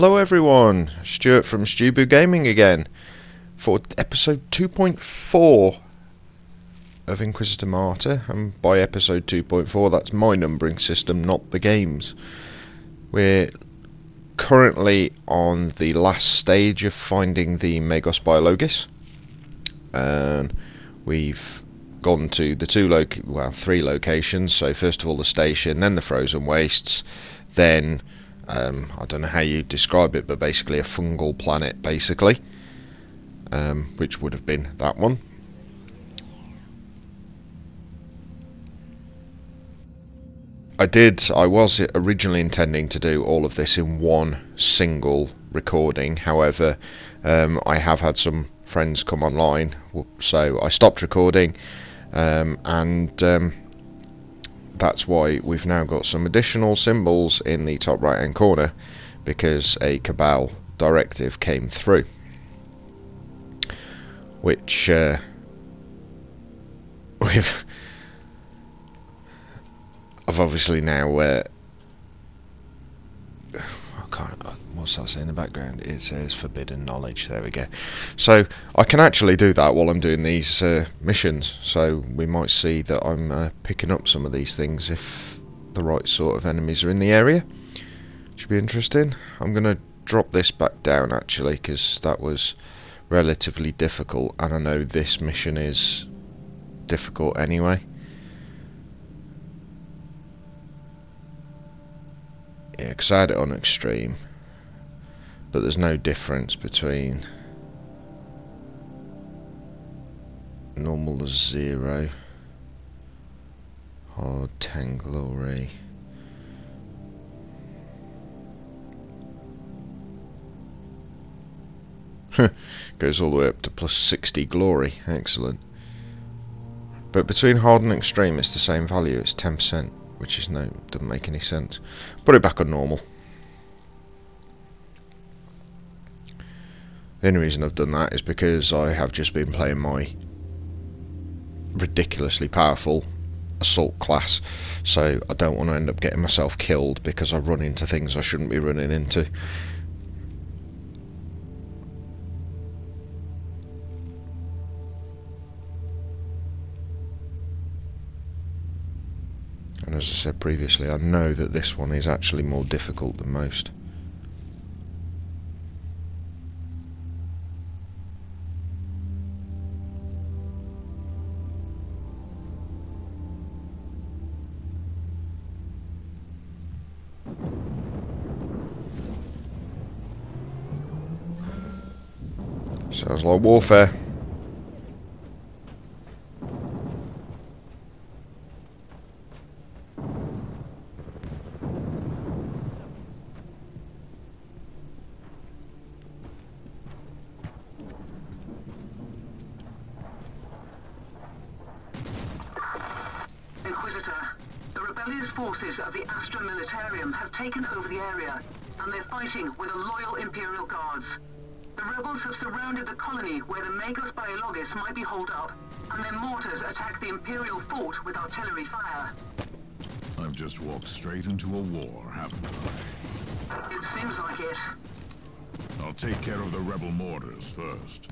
Hello everyone, Stuart from Stubu Gaming again for episode 2.4 of Inquisitor Martyr. And by episode 2.4 that's my numbering system not the game's. We're currently on the last stage of finding the Magos Biologis and we've gone to the two loc well three locations. So first of all the station then the frozen wastes then um, I don't know how you describe it, but basically a fungal planet, basically, um, which would have been that one. I did, I was originally intending to do all of this in one single recording, however, um, I have had some friends come online, so I stopped recording, um, and um, that's why we've now got some additional symbols in the top right hand corner because a Cabal directive came through which uh, we've I've obviously now uh, I can't, uh, what's that say in the background? It says forbidden knowledge. There we go. So I can actually do that while I'm doing these uh, missions. So we might see that I'm uh, picking up some of these things if the right sort of enemies are in the area. Should be interesting. I'm going to drop this back down actually because that was relatively difficult and I know this mission is difficult anyway. Yeah, because I had it on extreme. But there's no difference between normal as zero. Hard 10 glory. Goes all the way up to plus 60 glory. Excellent. But between hard and extreme it's the same value, it's 10% which is no doesn't make any sense. Put it back on normal. The only reason I've done that is because I have just been playing my ridiculously powerful assault class. So I don't want to end up getting myself killed because I run into things I shouldn't be running into. And as I said previously I know that this one is actually more difficult than most warfare. Inquisitor, the rebellious forces of the Astra Militarum have taken over the area, and they're fighting with the loyal Imperial Guards. The rebels have surrounded the colony where the Magos Biologis might be holed up, and their mortars attack the Imperial fort with artillery fire. I've just walked straight into a war, haven't I? It seems like it. I'll take care of the rebel mortars first.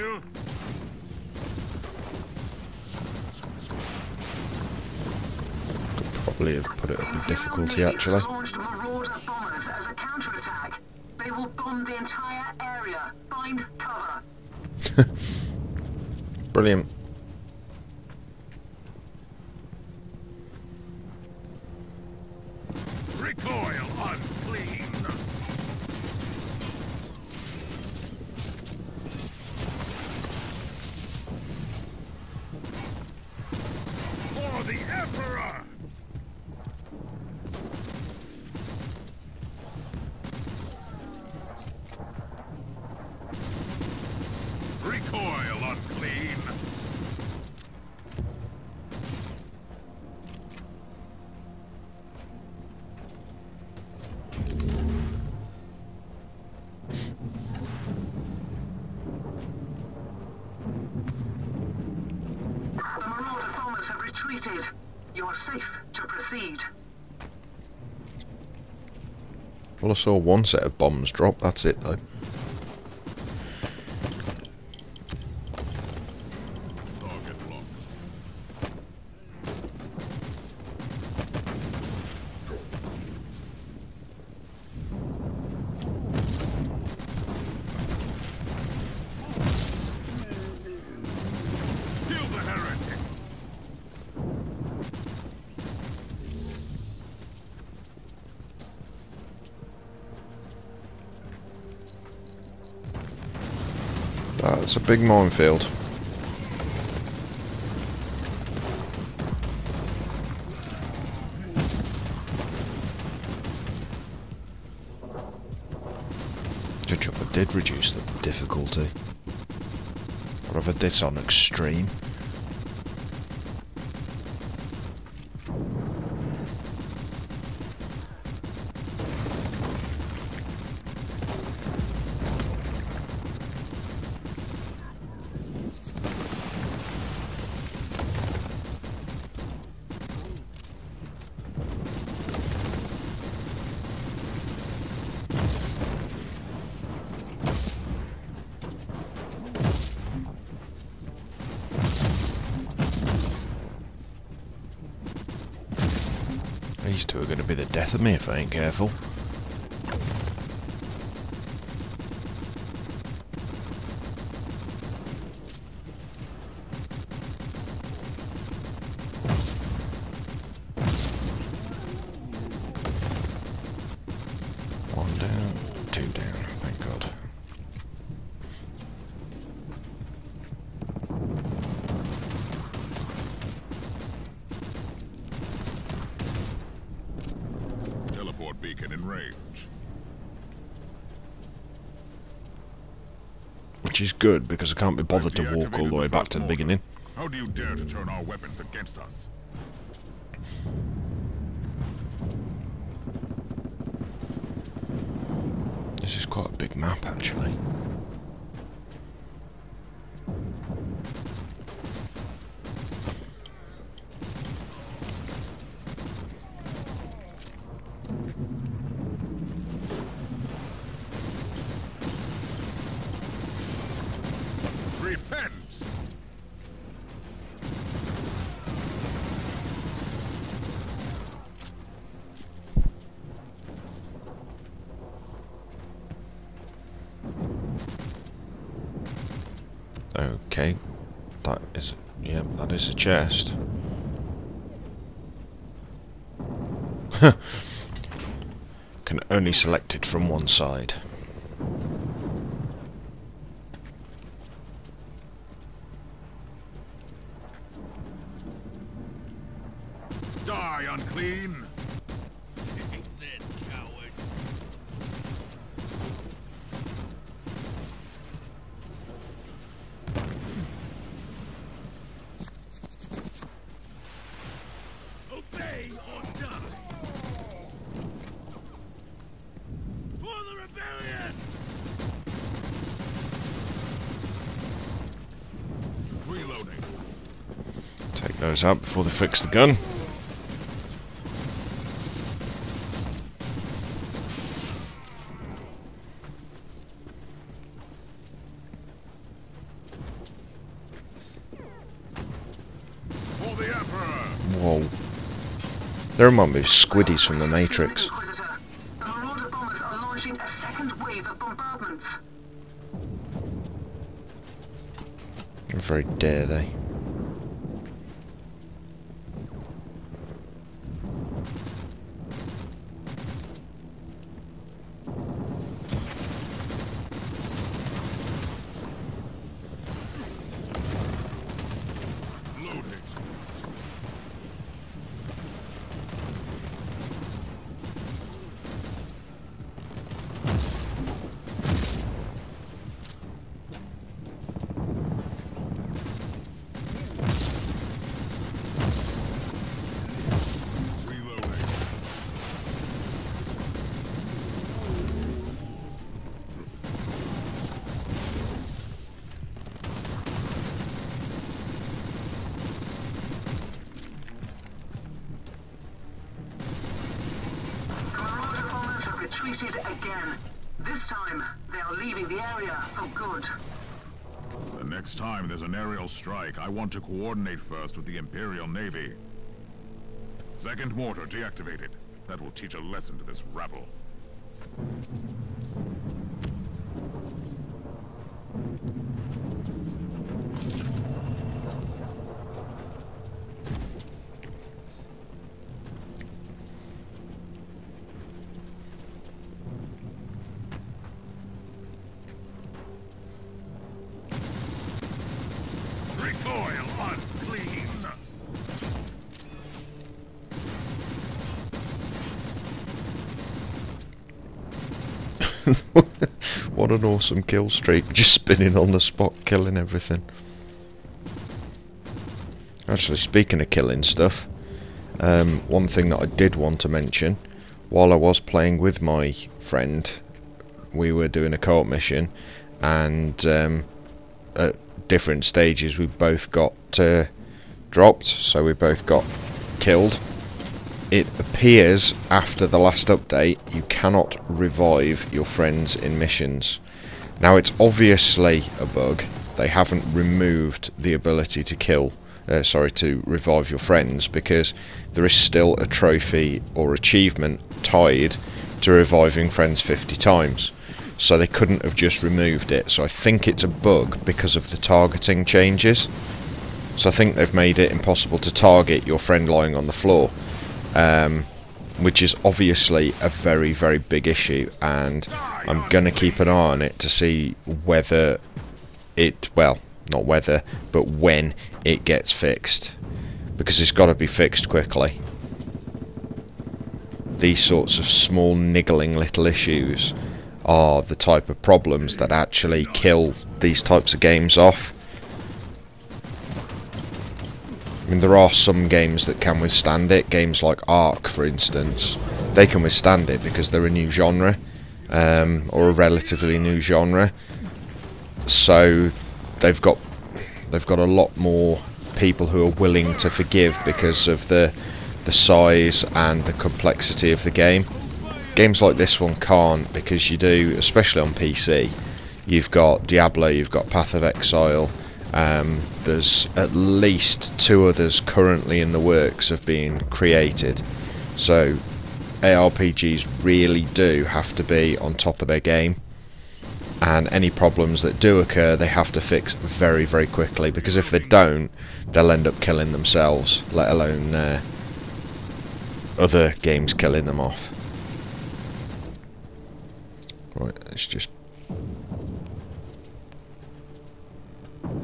Will? Could probably have put it up in difficulty actually. Brilliant. Marauder have retreated. You are safe to proceed. Well, I saw one set of bombs drop. That's it though. Uh, That's a big minefield. Job I did reduce the difficulty. Or have I this on extreme? These two are going to be the death of me if I ain't careful. One down, two down, thank God. Teleport beacon in range. Which is good because I can't be bothered to walk all the way back to the beginning. How do you dare to turn our weapons against us? This is quite a big map actually. Okay, that is, yeah, that is a chest. Can only select it from one side. Those out before they fix the gun. For the Emperor! Whoa. They remind me of Squiddies from the Matrix. Inquisitor. The Marauder bombers are launching a second wave of bombardments. Very dare they. Again. This time, they are leaving the area for good. The next time there's an aerial strike, I want to coordinate first with the Imperial Navy. Second mortar deactivated. That will teach a lesson to this rabble. Recoil unclean! what an awesome kill streak. Just spinning on the spot, killing everything. Actually, speaking of killing stuff, um, one thing that I did want to mention, while I was playing with my friend, we were doing a co-op mission, and um, at different stages we both got uh, dropped, so we both got killed. It appears after the last update you cannot revive your friends in missions. Now it's obviously a bug. They haven't removed the ability to kill, uh, sorry, to revive your friends because there is still a trophy or achievement tied to reviving friends 50 times. So they couldn't have just removed it. So I think it's a bug because of the targeting changes. So I think they've made it impossible to target your friend lying on the floor um, which is obviously a very very big issue and I'm gonna keep an eye on it to see whether it well not whether but when it gets fixed because it's got to be fixed quickly these sorts of small niggling little issues are the type of problems that actually kill these types of games off I mean, there are some games that can withstand it. Games like Ark, for instance, they can withstand it because they're a new genre, um, or a relatively new genre. So they've got they've got a lot more people who are willing to forgive because of the the size and the complexity of the game. Games like this one can't because you do, especially on PC. You've got Diablo, you've got Path of Exile. Um, there's at least two others currently in the works of being created. So ARPGs really do have to be on top of their game. And any problems that do occur, they have to fix very, very quickly. Because if they don't, they'll end up killing themselves, let alone uh, other games killing them off. Right, let's just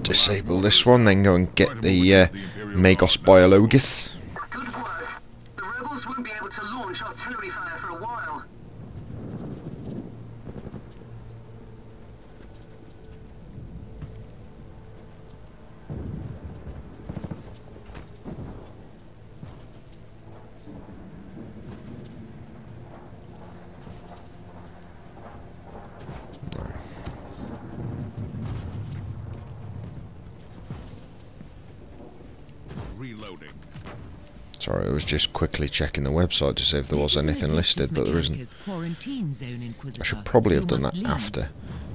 disable this one, then go and get the uh, Magos Biologis. Good work. The rebels won't be able to launch artillery fire for a while. Reloading. Sorry, I was just quickly checking the website to see if there was This is anything listed, but there isn't. Quarantine zone, I should probably have done that leave. after,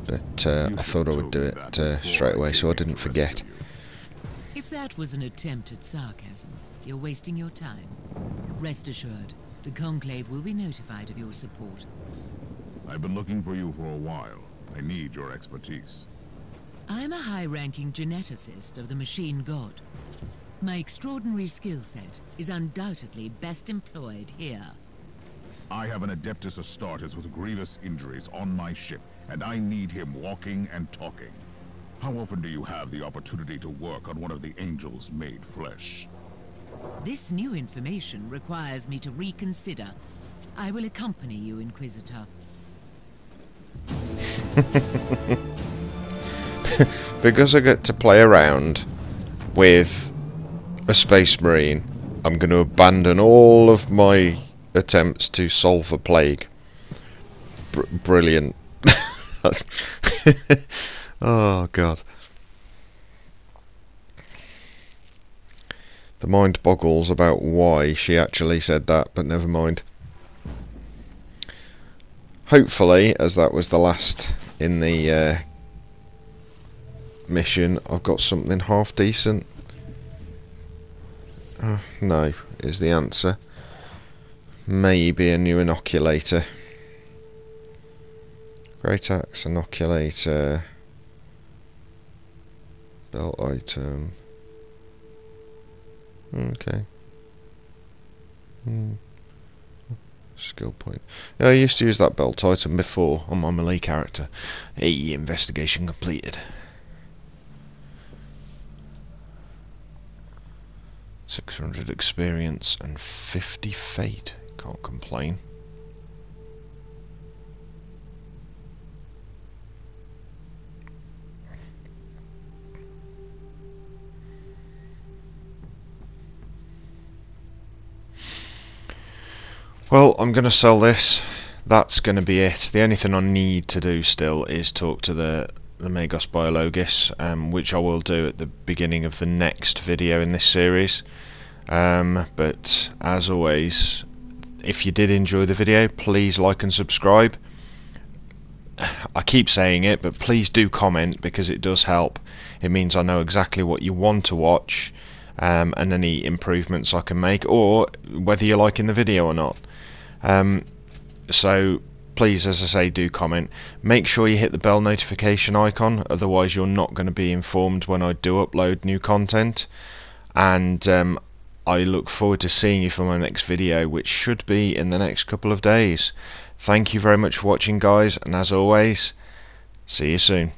but uh, I thought I would do it uh, straight away so I didn't forget. you. If that was an attempt at sarcasm, you're wasting your time. Rest assured, the Conclave will be notified of your support. I've been looking for you for a while. I need your expertise. I'm a high-ranking geneticist of the Machine God. My extraordinary skill set is undoubtedly best employed here. I have an Adeptus Astartes with grievous injuries on my ship, and I need him walking and talking. How often do you have the opportunity to work on one of the angels made flesh? This new information requires me to reconsider. I will accompany you, Inquisitor. because I get to play around with a space marine, I'm going to abandon all of my attempts to solve a plague. Br brilliant. oh god. The mind boggles about why she actually said that, but never mind. Hopefully, as that was the last in the uh, mission, I've got something half decent. Uh, no, is the answer. Maybe a new inoculator. Great axe, inoculator. Belt item. Okay. Hmm. Skill point. Yeah, I used to use that belt item before on my melee character. Hey, investigation completed. Six hundred experience and fifty fate. Can't complain. Well, I'm going to sell this. That's going to be it. The only thing I need to do still is talk to the the Magos Biologis, um, which I will do at the beginning of the next video in this series. Um, but as always, if you did enjoy the video, please like and subscribe. I keep saying it, but please do comment because it does help. It means I know exactly what you want to watch um, and any improvements I can make, or whether you're liking the video or not. Um, so please, as I say, do comment. Make sure you hit the bell notification icon, otherwise you're not going to be informed when I do upload new content. And um, I look forward to seeing you for my next video, which should be in the next couple of days. Thank you very much for watching, guys, and as always, see you soon.